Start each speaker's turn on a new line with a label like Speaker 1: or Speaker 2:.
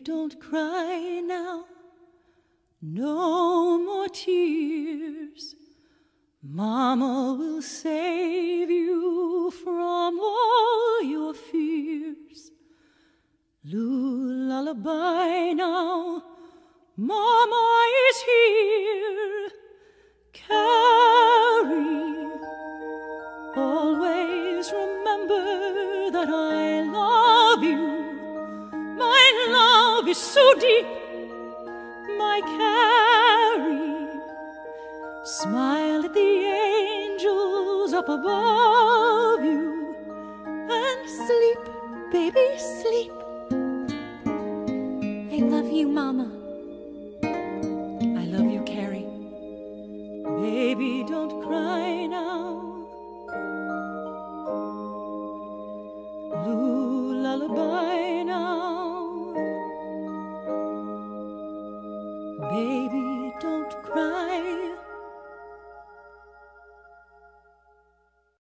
Speaker 1: don't cry now. No more tears. Mama will save you from all your fears. Lullaby now. Mama is here. Carrie, always remember that I is so deep, my Carrie. Smile at the angels up above you and sleep, baby, sleep.
Speaker 2: I love you, Mama.
Speaker 1: I love you, Carrie. Baby, don't cry now. Blue lullaby Baby,